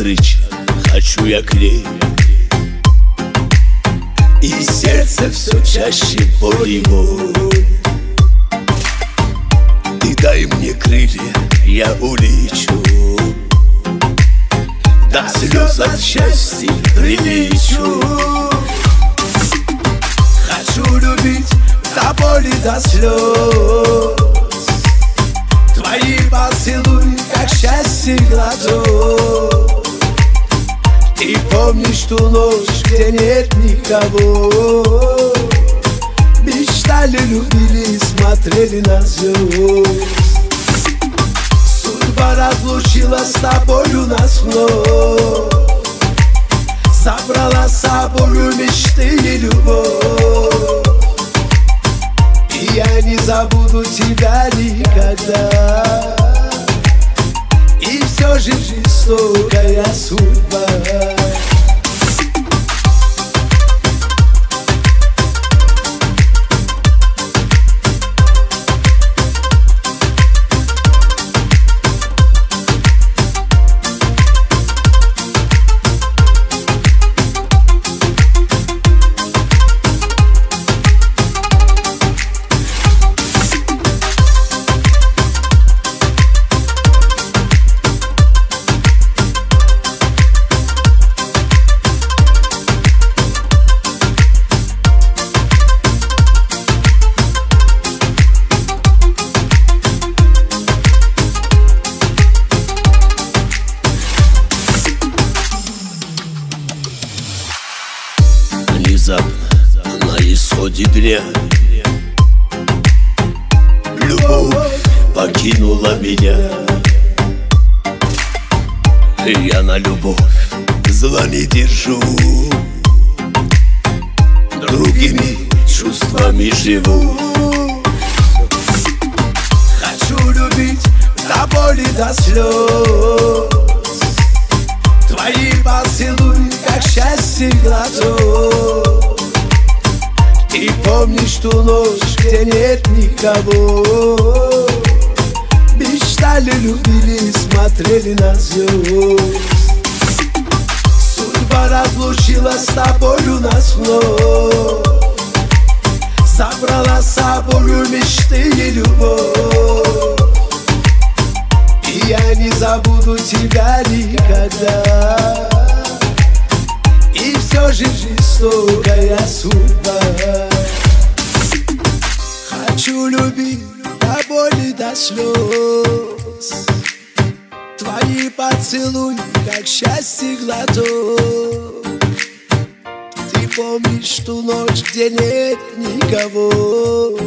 спешу я к И сердце все чаще боль Ты дай мне крылья, я улечу. До слез от счастья прилечу. Хочу любить до боли, до слез Твои поцелуи, как счастье глоток ту ночь, где нет никого. Мечтали, любили, смотрели на звезд. Судьба разлучила с тобою нас вновь Собрала с собою мечты и любовь. И я не забуду тебя никогда. И все же жестокая судьба Внезапно на исходе дня Любовь покинула меня. Я на любовь зла не держу. Другими чувствами живу. Хочу любить до боли, до слез. Твои поцелуи, как счастье глоток помнишь ту ночь, где нет никого? Мечтали, любили, смотрели на звезд. Судьба разлучила с тобою нас вновь. Собрала с собою мечты и любовь. И я не забуду тебя никогда. И все же жестокая судьба боли, до слез Твои поцелуи, как счастье глоток. Ты помнишь ту ночь, где нет никого?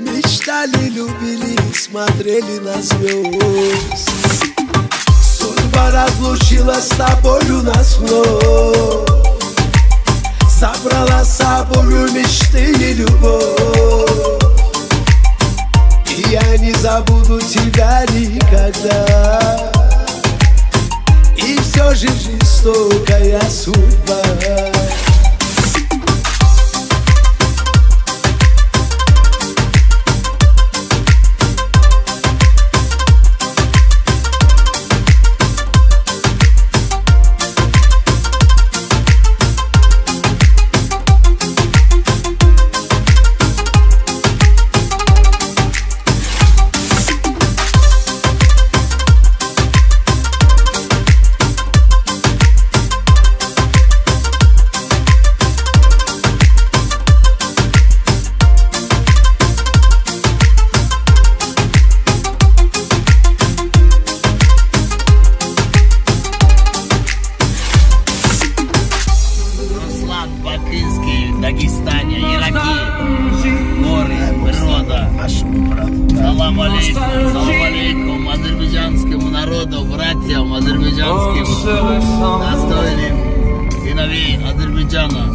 Мечтали, любили, смотрели на звезд. Судьба разлучила с тобою нас вновь. Собрала с собою мечты и любовь жестокая судьба Руслан Бакинский, Дагестане, Ираки, горы, природа. Салам алейкум, салам алейкум азербайджанскому народу, братьям азербайджанским, достойным сыновей Азербайджана.